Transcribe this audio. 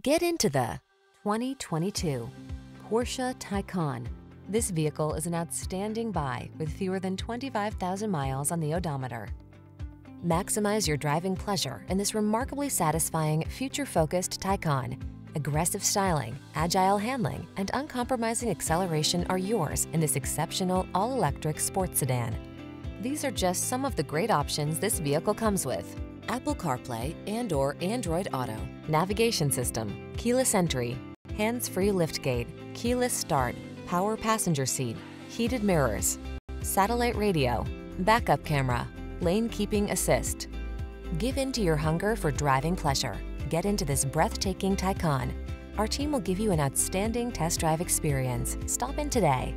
Get into the 2022 Porsche Taycan. This vehicle is an outstanding buy with fewer than 25,000 miles on the odometer. Maximize your driving pleasure in this remarkably satisfying, future-focused Taycan. Aggressive styling, agile handling, and uncompromising acceleration are yours in this exceptional all-electric sports sedan. These are just some of the great options this vehicle comes with. Apple CarPlay and or Android Auto, navigation system, keyless entry, hands-free liftgate, keyless start, power passenger seat, heated mirrors, satellite radio, backup camera, lane keeping assist. Give in to your hunger for driving pleasure. Get into this breathtaking Taycan. Our team will give you an outstanding test drive experience. Stop in today.